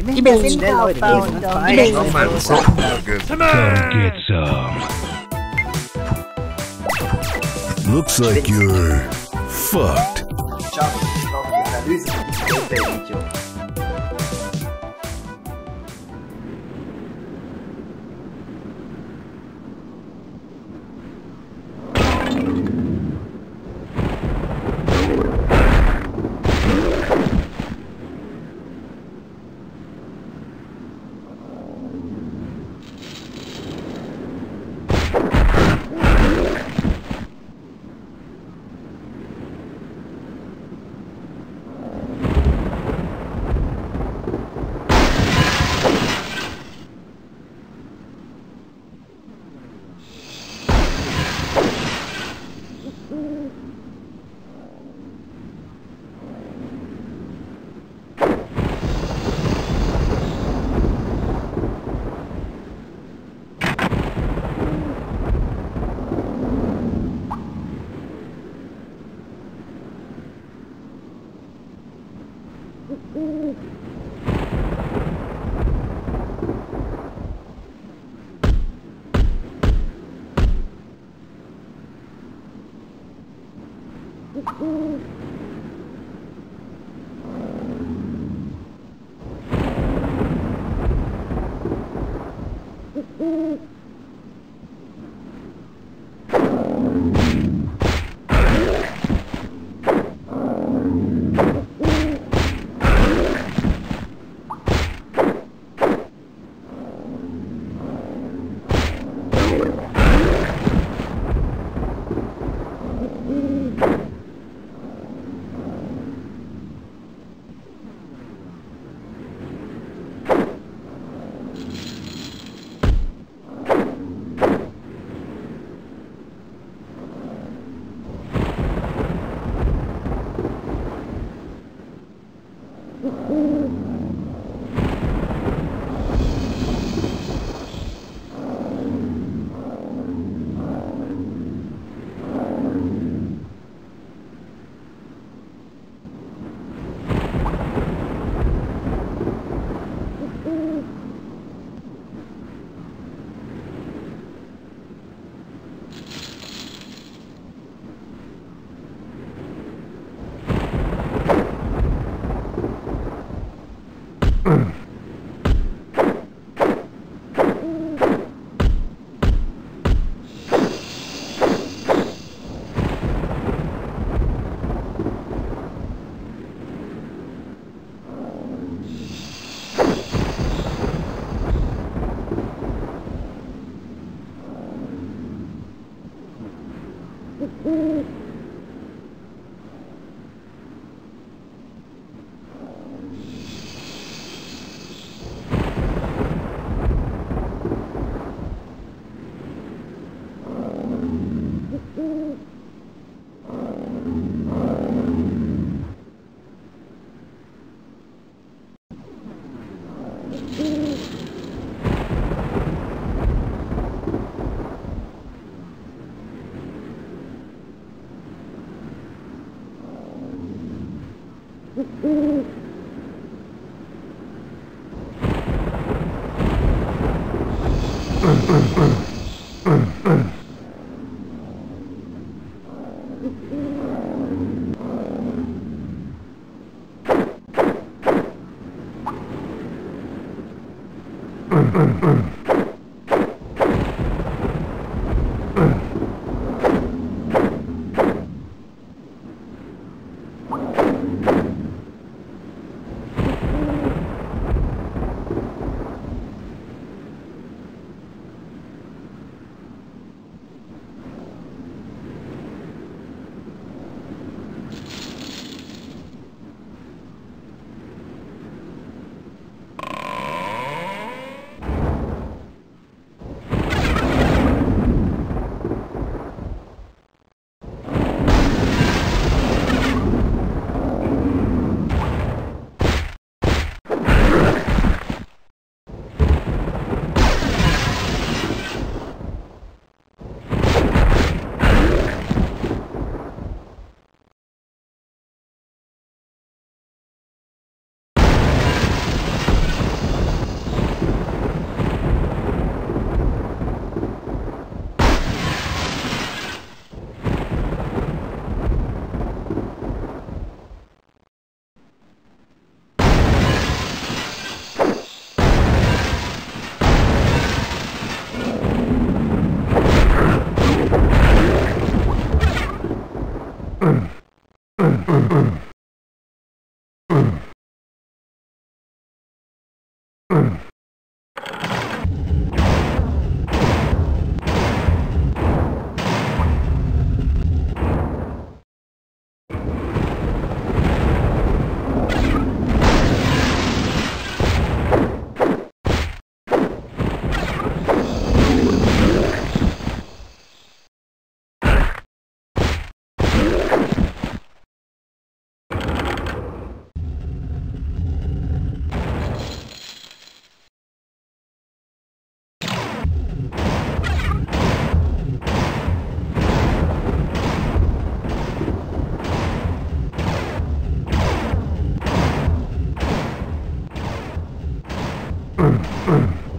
Ibasin kau found dong. No man, so. Come get some. Looks like you're fucked. Mm-hmm. Mm-hmm. 嗯嗯。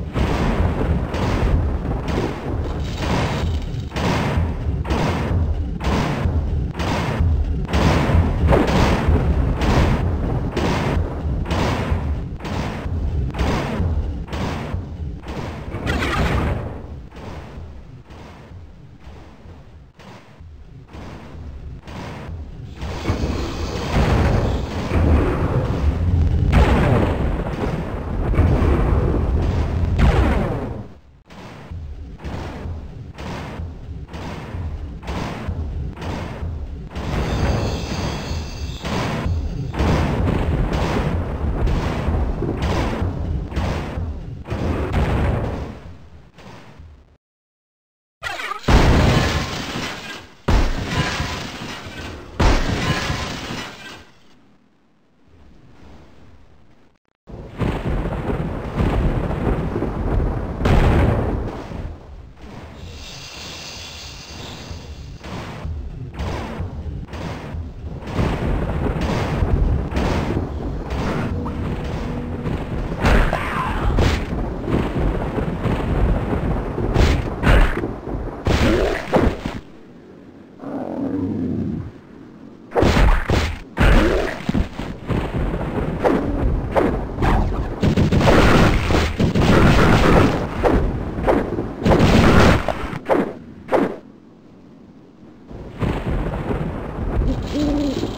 Thank you.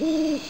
Ugh.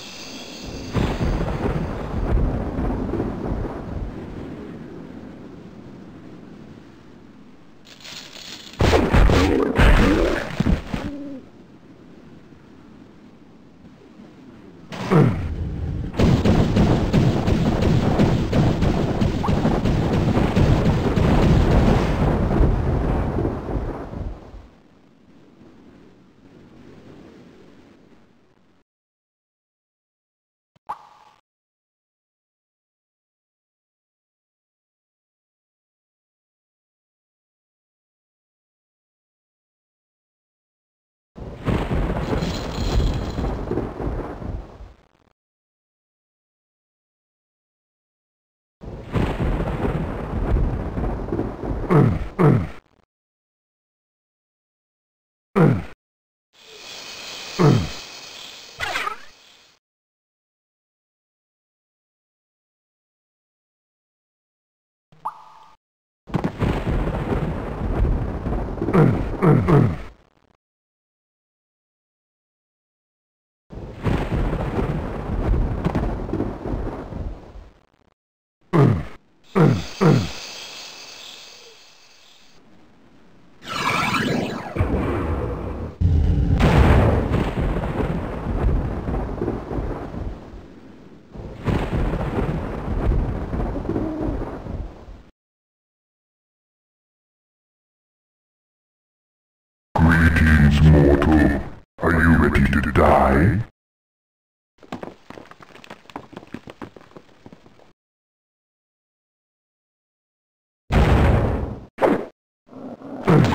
Mm-hmm.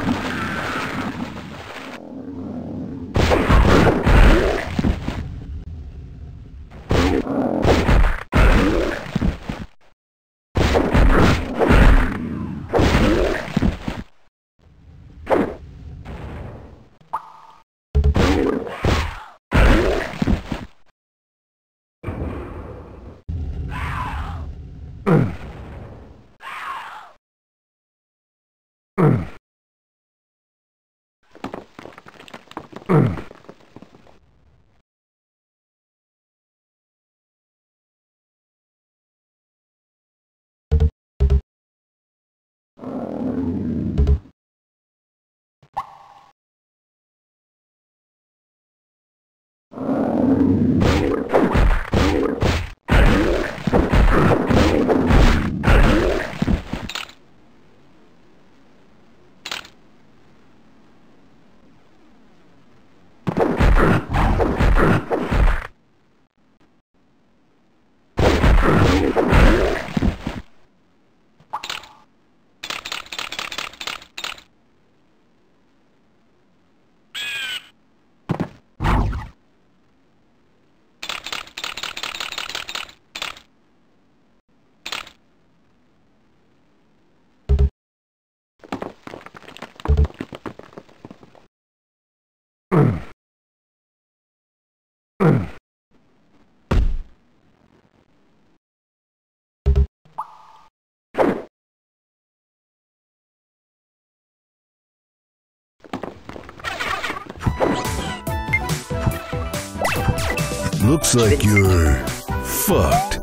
Mortal. Ready to die? Looks like you're fucked.